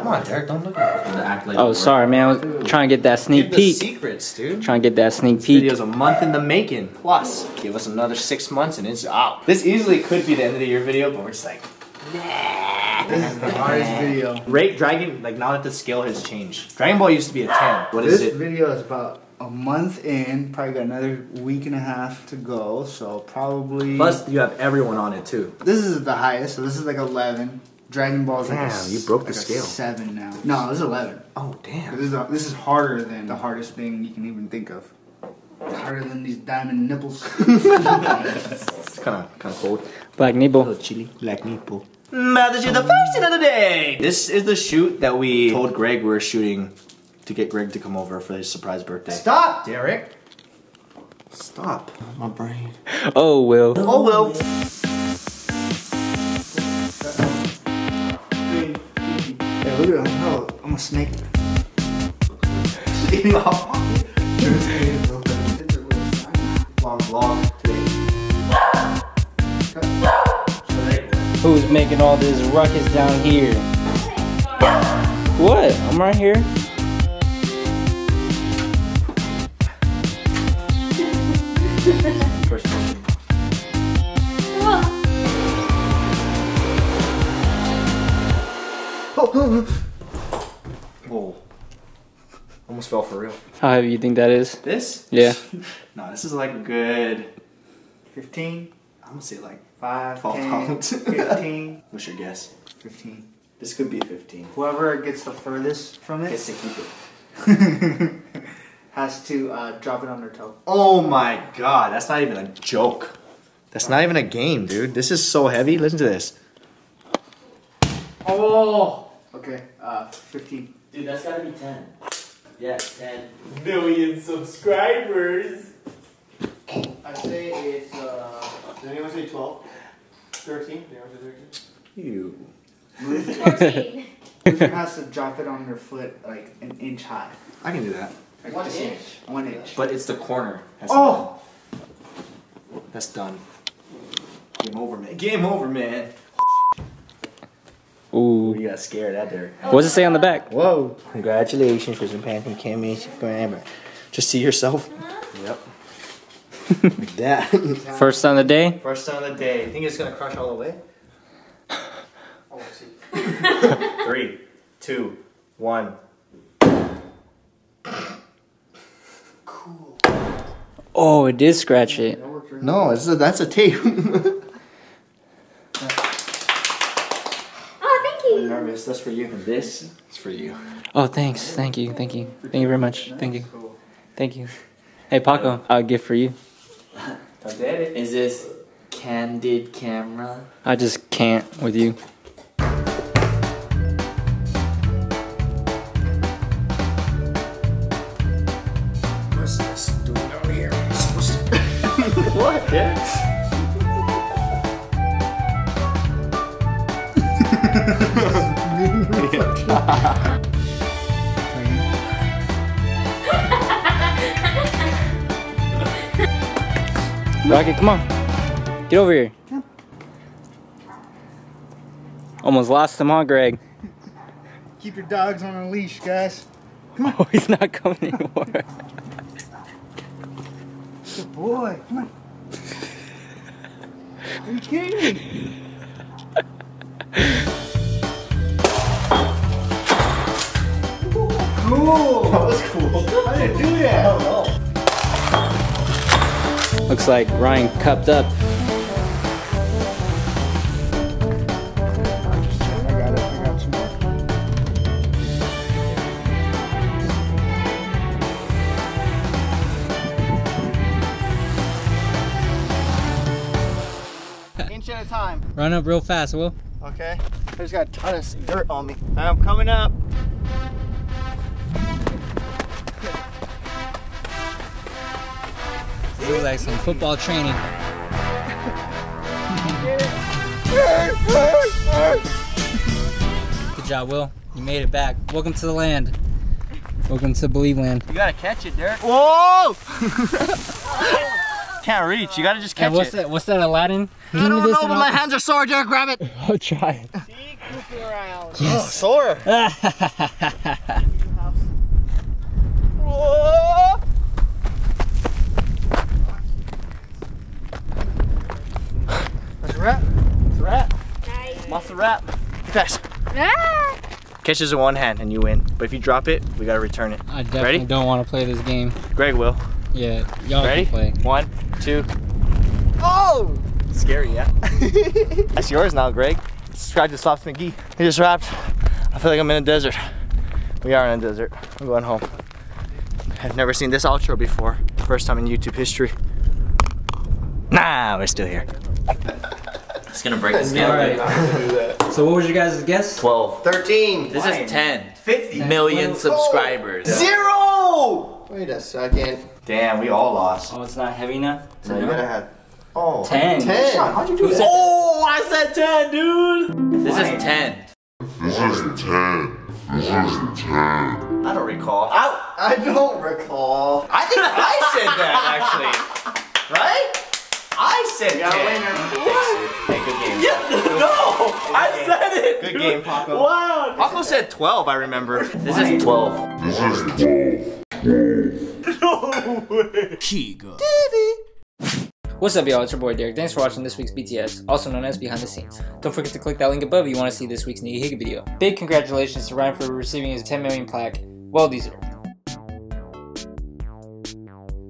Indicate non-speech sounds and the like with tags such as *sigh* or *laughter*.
Come on, Derek, don't look at me. Act like Oh, sorry, man. I was trying to get that sneak Give the peek. secrets, dude. Trying to get that sneak peek. This peek. video's a month in the making. Plus, give us another six months and it's out. This easily could be the end of the year video, but we're just like, This is the hardest video. rate Dragon, like now that the scale has changed. Dragon Ball used to be a 10. What is This it? video is about a month in. Probably got another week and a half to go. So probably. Plus, you have everyone on it too. this is the highest. So this is like 11. Dragon Ball is like a you broke the like a scale. Seven now. No, this is 11. Oh, damn. This is a, this is harder than the hardest thing you can even think of. Harder than these diamond nipples. *laughs* It's kind of kind of cold. Black A Nebo. little chilly. Like nipple. Now that you're the first in of the day. This is the shoot that we told Greg we are shooting to get Greg to come over for his surprise birthday. Stop, Derek. Stop. My brain. Oh, Will. Oh, well. Him. I'm a snake. long vlog today. Who's making all this ruckus down here? What? I'm right here. First *laughs* question. Whoa. Almost fell for real. How heavy you think that is? This? Yeah. *laughs* No, this is like a good. 15, I'm gonna say like. 5, 12 10, pounds. *laughs* 15, What's your guess? 15. This could be 15. Whoever gets the furthest from it it to keep it. *laughs* has to uh, drop it on their toe. Oh my god, that's not even a joke. That's not even a game, dude. This is so heavy. Listen to this. Oh! Okay, uh, 15. Dude, that's gotta be 10. Yeah, 10 million subscribers. I say it's, uh, Did anyone say 12? 13? Did anyone say 13? You. Fourteen. *laughs* Loser has to drop it on their foot like an inch high. I can do that. Like One this inch? much. One inch. But it's the corner. That's Oh! That's done. Game over, man. Game over, man. Ooh. You got scared out there. What's it say on the back? Whoa. Congratulations for some panting Kimmy. Forever. Just see yourself. Yep. like that. *laughs* First on the day? First time of the day. You think it's gonna crush all the way? Oh, I see. Three, two, one. Oh, it did scratch it. No, it's a, that's a tape. *laughs* Oh, thank you. nervous. That's for you. And this is for you. Oh, thanks. Thank you. Thank you. Thank you very much. Thank you. Thank you. Hey, Paco, I'll gift for you. Is this candid camera? I just can't with you. What's this doing over here? *laughs* what? Yeah. Rocket, come on. Get over here. Almost lost him, huh, Greg? Keep your dogs on a leash, guys. Oh, he's not coming anymore. Good boy. Come on. Are you kidding me? Looks like Ryan cupped up. I got it. I got some more. Inch at a time, Run up real fast, Will. okay? I just got a ton of dirt on me. I'm coming up. This is like some football training. Good job, Will. You made it back. Welcome to the land. Welcome to Believe Land. You gotta catch it, Derek. Whoa! *laughs* Can't reach. You gotta just Hey, catch what's it. that? What's that, Aladdin? I don't know, but my hands are sore, Derek. Grab it. I'll try *laughs* it. Oh, sore. *laughs* That's a wrap. That's a wrap. Nice. Monster wrap. Get fast. Ah! Catches in one hand and you win. But if you drop it, we gotta return it. I definitely Ready? don't want to play this game. Greg will. Yeah, y'all Ready? can play. One, two. Oh! Scary, yeah? *laughs* That's yours now, Greg. Subscribe to Slops McGee. He just wrapped. I feel like I'm in a desert. We are in a desert. I'm going home. I've never seen this outro before. First time in YouTube history. Nah, we're still here. It's gonna break the scale. Alright. *laughs* So what was your guys' guess? 12. 13. This is 10 50. million subscribers. Zero! Wait a second. Damn, we all lost. Oh, it's not heavy enough? No, you gotta have. Oh. Ten. 10. How'd you do that? Oh, I said 10, dude! This is 10. I don't recall. I, I don't recall. I think I said that, actually. *laughs* Right? I said got a 10. winner. Hey, good game. Yeah, no! I said it! Good dude. game, Paco. Wow! Paco said 12, I remember. This is 12. This is 12. *laughs* No way. What's up, y'all? It's your boy Derek. Thanks for watching this week's BTS, also known as Behind the Scenes. Don't forget to click that link above if you want to see this week's Nigahiga video. Big congratulations to Ryan for receiving his 10 million plaque. Well deserved.